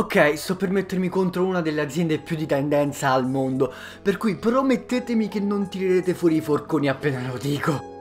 Ok, sto per mettermi contro una delle aziende più di tendenza al mondo, per cui promettetemi che non tirerete fuori i forconi appena lo dico.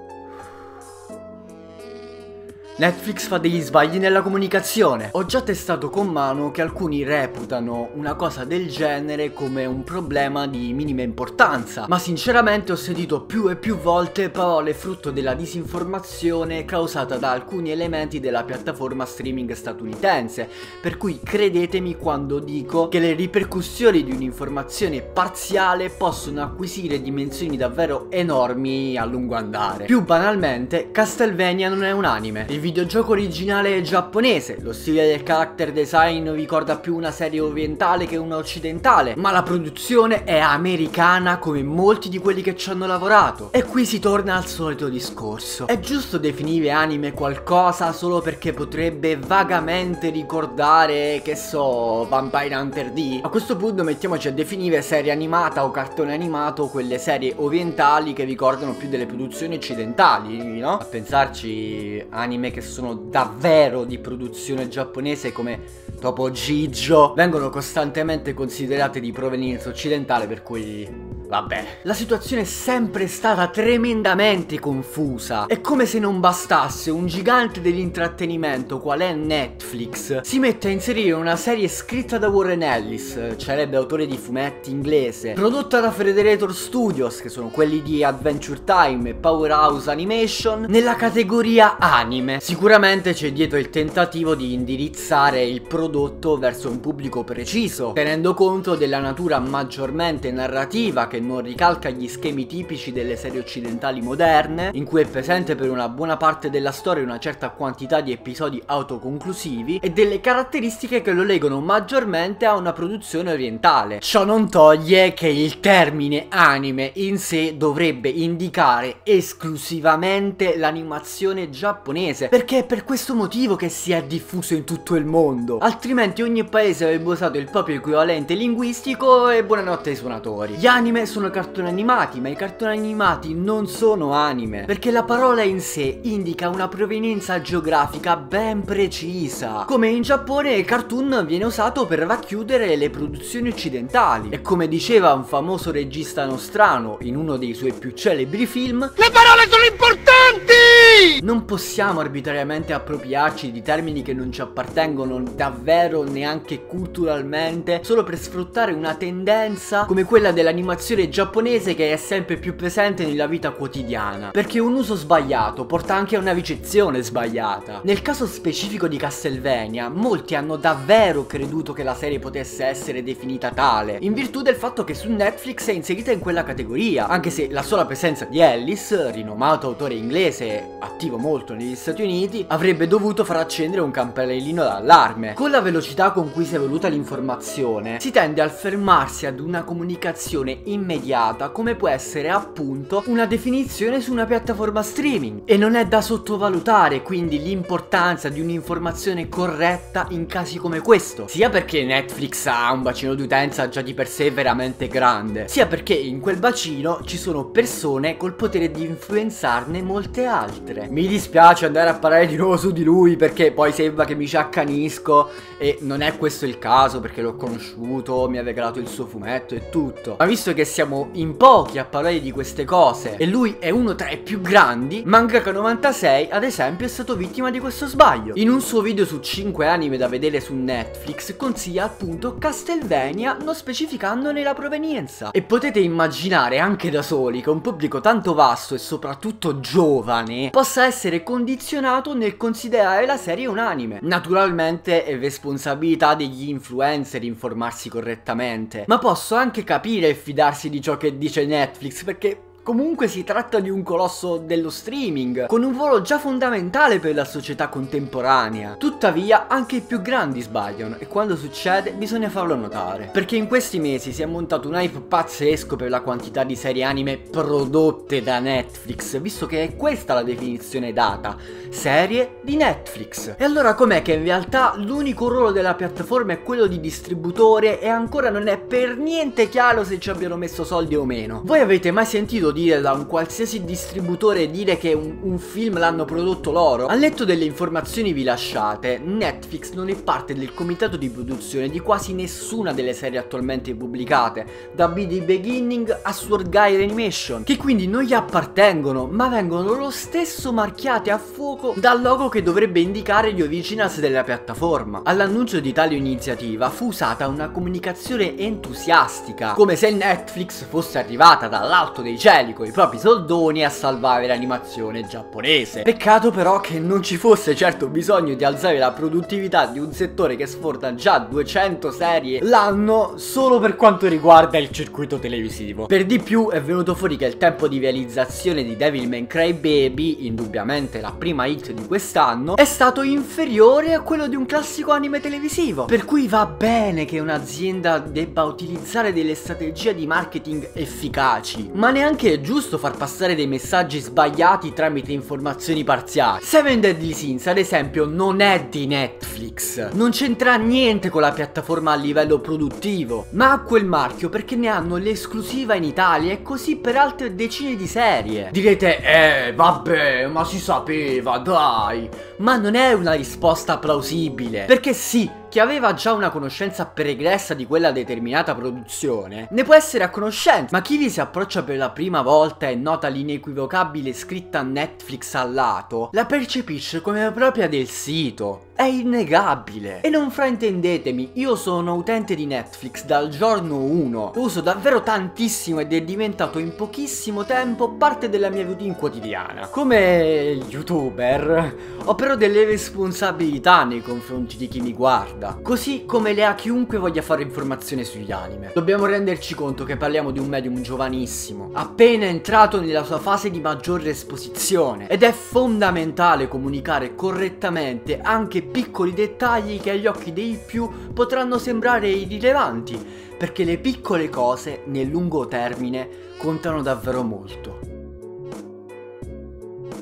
Netflix fa degli sbagli nella comunicazione. Ho già testato con mano che alcuni reputano una cosa del genere come un problema di minima importanza, ma sinceramente ho sentito più e più volte parole frutto della disinformazione causata da alcuni elementi della piattaforma streaming statunitense, per cui credetemi quando dico che le ripercussioni di un'informazione parziale possono acquisire dimensioni davvero enormi a lungo andare. Più banalmente, Castlevania non è un anime. Il videogioco originale giapponese, lo stile del character design ricorda più una serie orientale che una occidentale, ma la produzione è americana come molti di quelli che ci hanno lavorato. E qui si torna al solito discorso. È giusto definire anime qualcosa solo perché potrebbe vagamente ricordare, che so, Vampire Hunter D? A questo punto mettiamoci a definire serie animata o cartone animato quelle serie orientali che ricordano più delle produzioni occidentali, no? A pensarci anime che che sono davvero di produzione giapponese come Topo Gigio vengono costantemente considerate di provenienza occidentale per cui Vabbè, la situazione è sempre stata tremendamente confusa. È come se non bastasse un gigante dell'intrattenimento qual è Netflix si mette a inserire una serie scritta da Warren Ellis, celebre autore di fumetti inglese, prodotta da Frederator Studios, che sono quelli di Adventure Time e Powerhouse Animation, nella categoria anime. Sicuramente c'è dietro il tentativo di indirizzare il prodotto verso un pubblico preciso, tenendo conto della natura maggiormente narrativa che non ricalca gli schemi tipici delle serie occidentali moderne, in cui è presente per una buona parte della storia una certa quantità di episodi autoconclusivi e delle caratteristiche che lo legano maggiormente a una produzione orientale. Ciò non toglie che il termine anime in sé dovrebbe indicare esclusivamente l'animazione giapponese, perché è per questo motivo che si è diffuso in tutto il mondo. Altrimenti ogni paese avrebbe usato il proprio equivalente linguistico e buonanotte ai suonatori. Gli anime sono cartoni animati, ma i cartoni animati non sono anime, perché la parola in sé indica una provenienza geografica ben precisa. Come in Giappone il cartoon viene usato per racchiudere le produzioni occidentali e come diceva un famoso regista nostrano in uno dei suoi più celebri film, le parole sono importanti! Non possiamo arbitrariamente appropriarci di termini che non ci appartengono davvero neanche culturalmente solo per sfruttare una tendenza come quella dell'animazione giapponese che è sempre più presente nella vita quotidiana, perché un uso sbagliato porta anche a una ricezione sbagliata. Nel caso specifico di Castlevania, molti hanno davvero creduto che la serie potesse essere definita tale, in virtù del fatto che su Netflix è inserita in quella categoria, anche se la sola presenza di Ellis, rinomato autore inglese attivo molto negli Stati Uniti, avrebbe dovuto far accendere un campanellino d'allarme. Con la velocità con cui si è evoluta l'informazione, si tende a fermarsi ad una comunicazione immediata come può essere appunto una definizione su una piattaforma streaming. E non è da sottovalutare quindi l'importanza di un'informazione corretta in casi come questo. Sia perché Netflix ha un bacino di utenza già di per sé veramente grande sia perché in quel bacino ci sono persone col potere di influenzarne molte altre mi dispiace andare a parlare di nuovo su di lui perché poi sembra che mi ci accanisco e non è questo il caso perché l'ho conosciuto mi ha regalato il suo fumetto e tutto ma visto che siamo in pochi a parlare di queste cose e lui è uno tra i più grandi, Mangaka 96 ad esempio è stato vittima di questo sbaglio. In un suo video su 5 anime da vedere su Netflix consiglia appunto Castlevania non specificandone la provenienza. E potete immaginare anche da soli che un pubblico tanto vasto e soprattutto giovane possa essere condizionato nel considerare la serie un anime. Naturalmente è responsabilità degli influencer informarsi correttamente, ma posso anche capire e fidarsi di ciò che dice Netflix perché Comunque si tratta di un colosso dello streaming, con un ruolo già fondamentale per la società contemporanea. Tuttavia, anche i più grandi sbagliano e quando succede bisogna farlo notare. Perché in questi mesi si è montato un hype pazzesco per la quantità di serie anime prodotte da Netflix, visto che è questa la definizione data, serie di Netflix. E allora com'è che in realtà l'unico ruolo della piattaforma è quello di distributore e ancora non è per niente chiaro se ci abbiano messo soldi o meno? Voi avete mai sentito di dire da un qualsiasi distributore dire che un, un film l'hanno prodotto loro? Al letto delle informazioni vi lasciate, Netflix non è parte del comitato di produzione di quasi nessuna delle serie attualmente pubblicate, da The Beginning a Sword Guy Animation, che quindi non gli appartengono, ma vengono lo stesso marchiate a fuoco dal logo che dovrebbe indicare gli originals della piattaforma. All'annuncio di tale iniziativa fu usata una comunicazione entusiastica, come se Netflix fosse arrivata dall'alto dei cieli con i propri soldoni a salvare l'animazione giapponese. Peccato però che non ci fosse certo bisogno di alzare la produttività di un settore che sforna già 200 serie l'anno solo per quanto riguarda il circuito televisivo. Per di più è venuto fuori che il tempo di realizzazione di Devilman Crybaby, indubbiamente la prima hit di quest'anno, è stato inferiore a quello di un classico anime televisivo. Per cui va bene che un'azienda debba utilizzare delle strategie di marketing efficaci, ma neanche è giusto far passare dei messaggi sbagliati tramite informazioni parziali. Seven Deadly Sins, ad esempio, non è di Netflix, non c'entra niente con la piattaforma a livello produttivo, ma ha quel marchio perché ne hanno l'esclusiva in Italia e così per altre decine di serie. Direte, eh, vabbè, ma si sapeva, dai. Ma non è una risposta plausibile, perché sì, chi aveva già una conoscenza pregressa di quella determinata produzione ne può essere a conoscenza, ma chi vi si approccia per la prima volta e nota l'inequivocabile scritta Netflix al lato, la percepisce come propria del sito. È innegabile. E non fraintendetemi, io sono utente di Netflix dal giorno 1. Lo uso davvero tantissimo ed è diventato in pochissimo tempo parte della mia routine quotidiana. Come youtuber, ho però delle responsabilità nei confronti di chi mi guarda, così come le ha chiunque voglia fare informazione sugli anime. Dobbiamo renderci conto che parliamo di un medium giovanissimo, appena entrato nella sua fase di maggiore esposizione, ed è fondamentale comunicare correttamente anche piccoli dettagli che agli occhi dei più potranno sembrare irrilevanti, perché le piccole cose nel lungo termine contano davvero molto.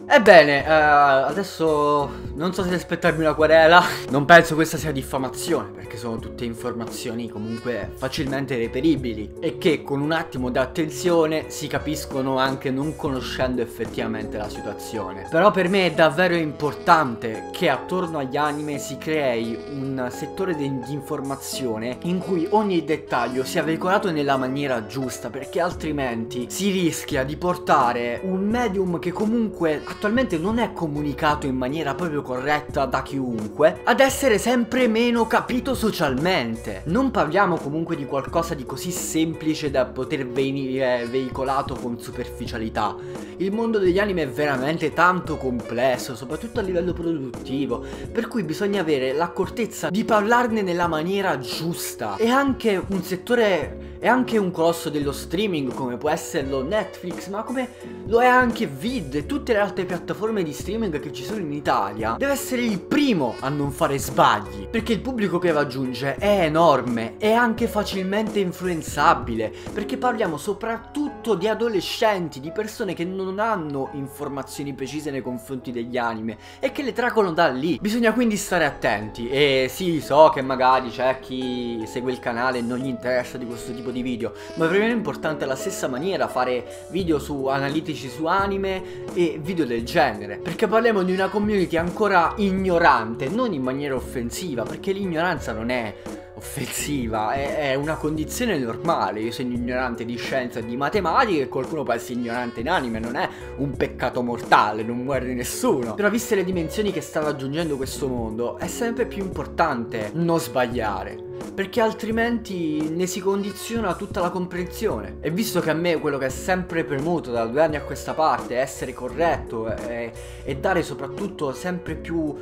Ebbene, eh, adesso non so se aspettarmi una querela, non penso questa sia diffamazione, perché sono tutte informazioni comunque facilmente reperibili e che con un attimo di attenzione si capiscono anche non conoscendo effettivamente la situazione. Però per me è davvero importante che attorno agli anime si crei un settore di informazione in cui ogni dettaglio sia veicolato nella maniera giusta, perché altrimenti si rischia di portare un medium che comunque attualmente non è comunicato in maniera proprio corretta da chiunque, ad essere sempre meno capito socialmente. Non parliamo comunque di qualcosa di così semplice da poter venire veicolato con superficialità. Il mondo degli anime è veramente tanto complesso, soprattutto a livello produttivo, per cui bisogna avere l'accortezza di parlarne nella maniera giusta. E anche un settore è anche un colosso dello streaming come può esserlo Netflix, ma come lo è anche Vid e tutte le altre piattaforme di streaming che ci sono in Italia, deve essere il primo a non fare sbagli, perché il pubblico che raggiunge è enorme, è anche facilmente influenzabile, perché parliamo soprattutto di adolescenti, di persone che non hanno informazioni precise nei confronti degli anime e che le traggono da lì. Bisogna quindi stare attenti e sì, so che magari c'è chi segue il canale e non gli interessa di questo tipo di video, ma per me è importante alla stessa maniera fare video su analitici su anime e video del genere, perché parliamo di una community ancora ignorante, non in maniera offensiva, perché l'ignoranza non è offensiva, è, è, una condizione normale. Io sono ignorante di scienza e di matematica e qualcuno può essere ignorante in anime, non è un peccato mortale, non muore nessuno. Però viste le dimensioni che sta raggiungendo questo mondo, è sempre più importante non sbagliare. Perché altrimenti ne si condiziona tutta la comprensione. E visto che a me quello che è sempre premuto da due anni a questa parte è essere corretto e, e dare soprattutto sempre più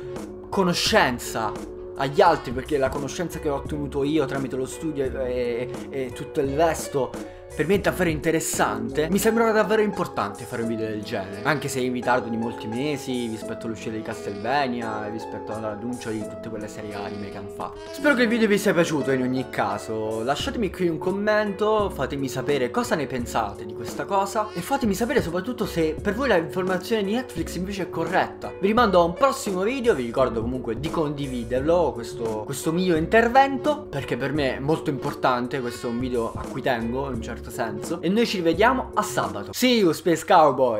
conoscenza agli altri perché la conoscenza che ho ottenuto io tramite lo studio e, e tutto il resto per me è davvero interessante. Mi sembrava davvero importante fare un video del genere. Anche se in ritardo di molti mesi rispetto all'uscita di Castlevania, rispetto all'annuncio di tutte quelle serie anime che hanno fatto. Spero che il video vi sia piaciuto in ogni caso. Lasciatemi qui un commento, fatemi sapere cosa ne pensate di questa cosa. E fatemi sapere soprattutto se per voi l'informazione di Netflix invece è corretta. Vi rimando a un prossimo video, vi ricordo comunque di condividerlo, questo, questo mio intervento, perché per me è molto importante, questo è un video a cui tengo in certo certo senso. E noi ci rivediamo a sabato. See you Space Cowboy!